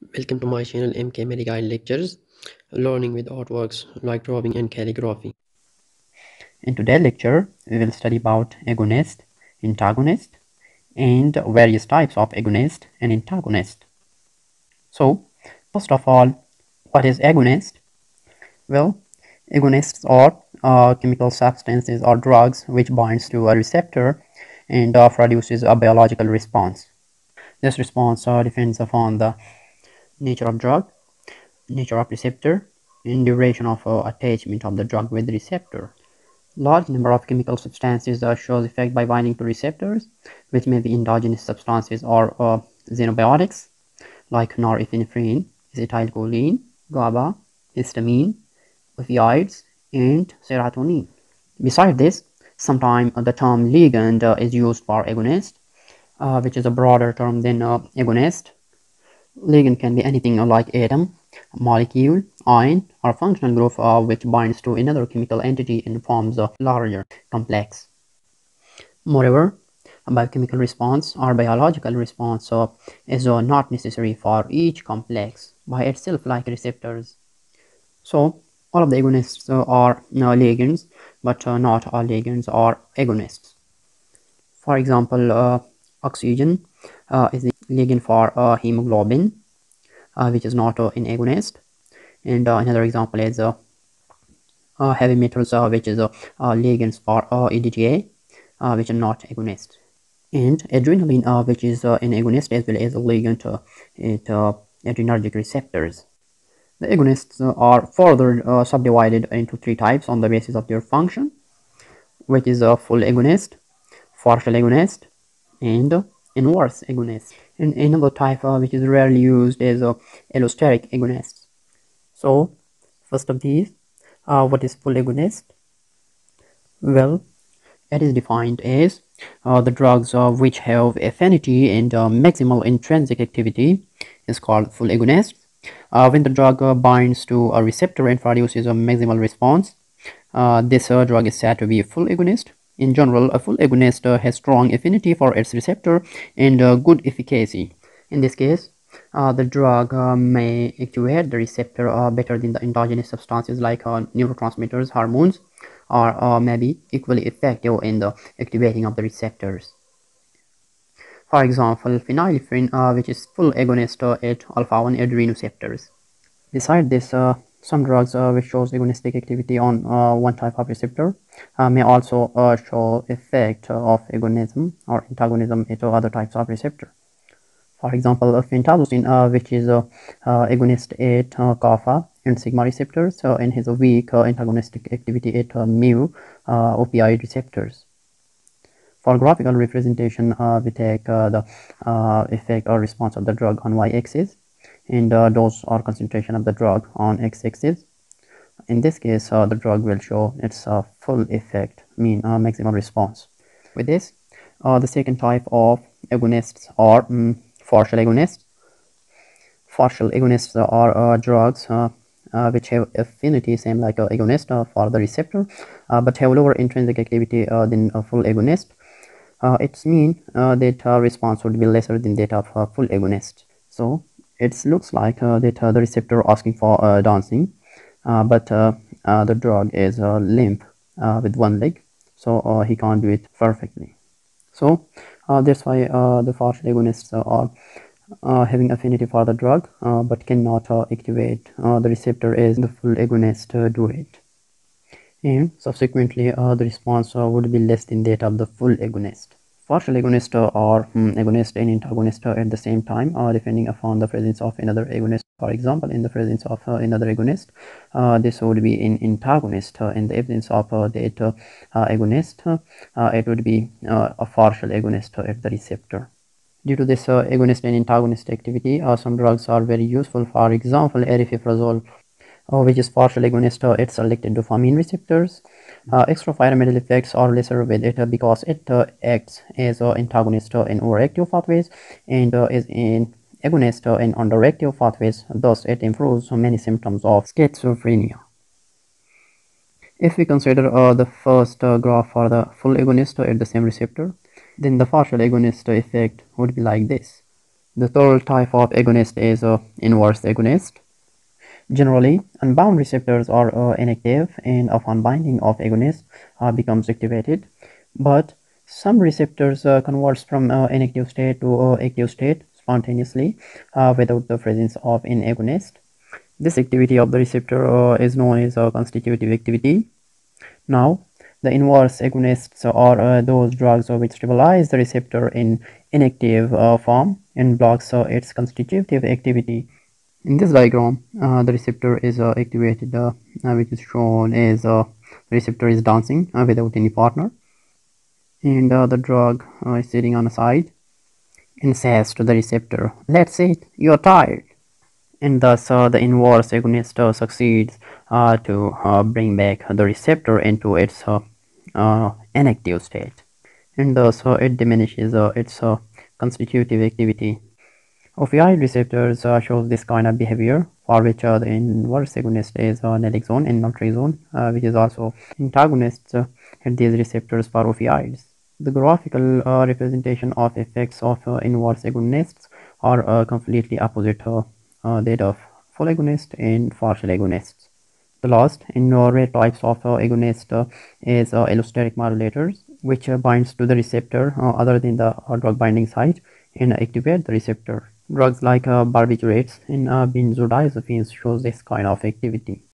Welcome to my channel MK Mediguide Lectures, learning with artworks like drawing and calligraphy. In today's lecture, we will study about agonist, antagonist, and various types of agonist and antagonist. So, first of all, what is agonist? Well, agonists are uh, chemical substances or drugs which binds to a receptor and uh, produces a biological response. This response uh, depends upon the nature of drug, nature of receptor, and duration of uh, attachment of the drug with the receptor. Large number of chemical substances uh, shows effect by binding to receptors, which may be endogenous substances or uh, xenobiotics, like norepinephrine, acetylcholine, GABA, histamine, opioids, and serotonin. Besides this, sometimes the term ligand uh, is used for agonist, uh, which is a broader term than uh, agonist Ligand can be anything like atom, molecule, ion, or functional group uh, which binds to another chemical entity and forms a larger complex. Moreover, a biochemical response or biological response uh, is uh, not necessary for each complex by itself like receptors. So, all of the agonists uh, are uh, ligands, but uh, not all ligands are agonists. For example, uh, oxygen is the ligand for uh, hemoglobin uh, which is not uh, an agonist. And another example is heavy metals which is a ligands for EDTA which are not agonist. And adrenaline uh, which is uh, an agonist as well as a ligand uh, at adrenergic receptors. The agonists are further subdivided into three types on the basis of their function which is a full agonist, partial agonist and inverse agonist and another type uh, which is rarely used is uh, allosteric agonist. So first of these uh, what is full agonist? Well it is defined as uh, the drugs uh, which have affinity and uh, maximal intrinsic activity. Is called full agonist. Uh, when the drug binds to a receptor and produces a maximal response this drug is said to be a full agonist in general, a full agonist uh, has strong affinity for its receptor and uh, good efficacy. In this case, uh, the drug uh, may activate the receptor uh, better than the endogenous substances like uh, neurotransmitters, hormones, or may be equally effective in the activating of the receptors. For example, phenylephrine, which is full agonist at alpha-1 adrenoceptors. Besides this, some drugs which shows agonistic activity on one type of receptor Uh, may also uh, show effect of agonism or antagonism to other types of receptor. For example, pentazocine, uh, which is a uh, agonist at uh, kappa and sigma receptors, and has a weak antagonistic activity at mu opioid receptors. For graphical representation, we take the effect or response of the drug on y-axis and uh, dose or concentration of the drug on x-axis in this case uh, the drug will show its uh, full effect mean uh, maximum response. With this uh, the second type of agonists are um, partial agonists. Partial agonists are uh, drugs which have affinity same like agonist for the receptor but have lower intrinsic activity than a full agonist. It's mean that response would be lesser than that of a full agonist. So it looks like uh, that uh, the receptor asking for uh, dancing Uh, but uh, uh, the drug is limp with one leg. So he can't do it perfectly. So that's why the partial agonists are uh, having affinity for the drug uh, but cannot uh, activate the receptor as the full agonist do it. And subsequently the response would be less than that of the full agonist. Partial agonist or um, mm, agonist and antagonist at the same time uh, depending upon the presence of another agonist for example in the presence of uh, another agonist uh, this would be an antagonist. Uh, in the absence of uh, that uh, agonist it would be a partial agonist at the receptor. Due to this agonist and antagonist activity some drugs are very useful. For example aripiprazole which is partial agonist at selected dopamine receptors. Uh, extrapyramidal effects are lesser with it because it uh, acts as an antagonist in overactive pathways and uh, is an agonist in underactive pathways. Thus, it improves many symptoms of schizophrenia. If we consider uh, the first uh, graph for the full agonist at the same receptor, then the partial agonist effect would be like this. The third type of agonist is uh, inverse agonist. Generally, unbound receptors are uh, inactive and upon binding of agonist uh, becomes activated. But some receptors uh, converts from uh, inactive state to active state spontaneously uh, without the presence of an agonist. This activity of the receptor uh, is known as a constitutive activity. Now, the inverse agonists are those drugs which stabilize the receptor in inactive form and blocks its constitutive activity in this diagram uh, the receptor is uh, activated uh, uh which is shown as uh, the receptor is dancing uh, without any partner and the drug is sitting on the side and says to the receptor. Let's sit you're tired. And thus the inverse agonist succeeds to bring back the receptor into its inactive state. And thus it diminishes its constitutive activity. Opioid receptors uh, shows this kind of behavior for which uh, the inverse agonist is uh, naloxone and naltrexone, uh, which is also antagonists uh, at these receptors for opioids. The graphical uh, representation of effects of uh, inverse agonists are uh, completely opposite to that of full agonist and partial agonists. The last in rare types of agonist is allosteric modulators, which binds to the receptor other than the drug binding site and activate the receptor. Drugs like uh, barbiturates and uh, benzodiazepines shows this kind of activity.